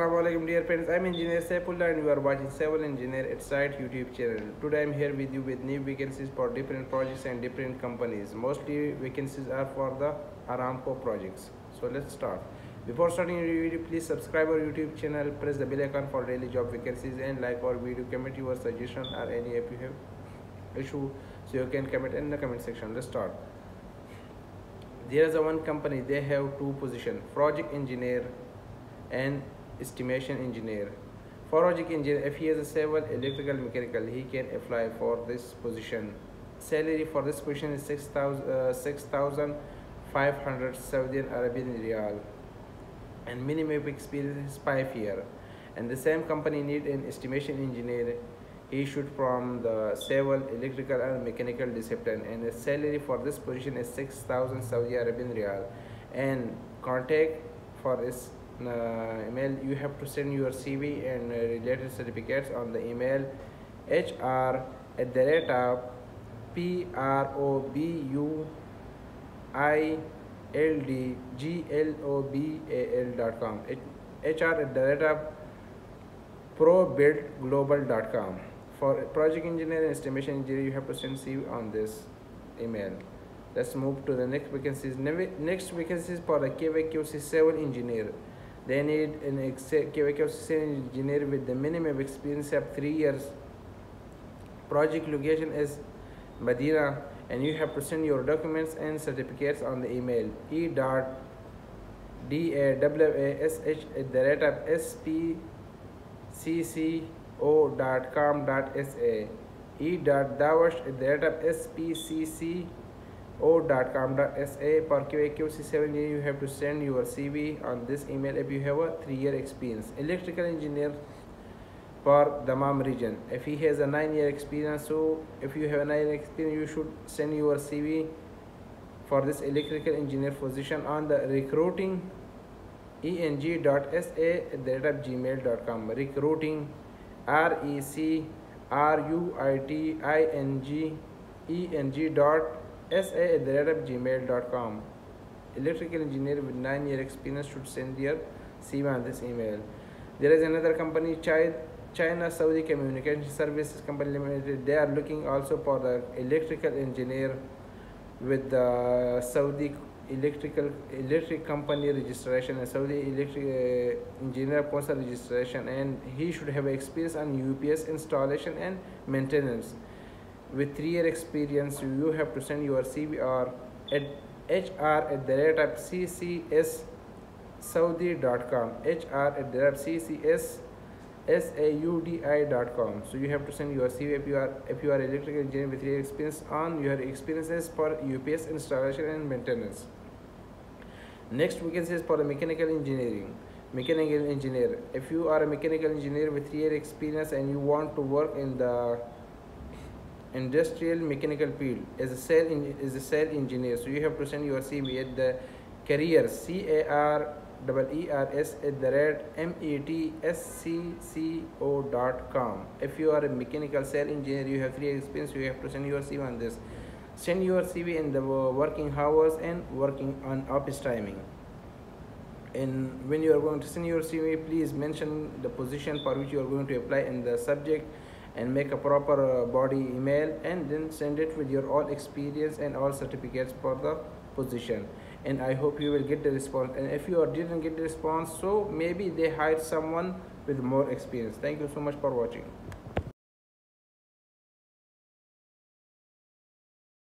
Assalamu alaikum dear friends. I'm engineer Saifullah and you are watching Civil Engineer at Site YouTube channel. Today I'm here with you with new vacancies for different projects and different companies. Mostly vacancies are for the Aramco projects. So let's start. Before starting your video, please subscribe our YouTube channel, press the bell icon for daily job vacancies and like our video, comment your suggestion or any if you have issue so you can comment in the comment section. Let's start. There is a one company, they have two position, project engineer and estimation engineer. For project engineer, if he has a civil, electrical, mechanical, he can apply for this position. Salary for this position is 6,500 uh, 6, Saudi Arabian Riyal and minimum experience is 5 year. And the same company need an estimation engineer He should from the civil, electrical and mechanical discipline and the salary for this position is 6,000 Saudi Arabian Riyal and contact for this email you have to send your cv and uh, related certificates on the email hr at the rate of p r o b u i l d g l o b a l dot com. Hr at the rate of probuildglobal.com for project engineer and estimation engineer you have to send cv on this email. Let's move to the next vacancies. Next vacancies for the QAQC civil engineer they need an QA engineer with the minimum experience of three years. Project location is Medina and you have to send your documents and certificates on the email e dot d a w a s h at the rate of s p c c o dot com dot s a e dot dawash at the rate of s p c c o.com.sa for QAQC civil you have to send your CV on this email if you have a three-year experience. Electrical engineer for Dammam region. If he has a nine-year experience, so if you have a nine-year experience, you should send your CV for this electrical engineer position on the recruiting eng.sa at gmail.com. Recruiting R E C R U I T I N G E N G dot sa at the rate of gmail.com. Electrical engineer with 9 year experience should send their CV on this email. There is another company, China Saudi Communication Services Company Limited. They are looking also for the electrical engineer with the Saudi electrical electric company registration and Saudi electric uh, engineer council registration and he should have experience on UPS installation and maintenance with three year experience you have to send your cv or at hr at the rate of ccs saudi.com hr at the rate of ccs saudi.com so you have to send your cv if you are if you are electrical engineer with year experience on your experiences for ups installation and maintenance. Next can say for mechanical engineering. Mechanical engineer. If you are a mechanical engineer with three year experience and you want to work in the industrial mechanical field as a cell is a cell engineer. So you have to send your cv at the career c a r e r s at the rate m e t s c c o dot com. If you are a mechanical cell engineer you have three experience you have to send your cv on this. Send your cv in the working hours and working on office timing. And when you are going to send your cv please mention the position for which you are going to apply in the subject and make a proper uh, body email and then send it with your all experience and all certificates for the position. And i hope you will get the response. And if you didn't get the response so maybe they hired someone with more experience. Thank you so much for watching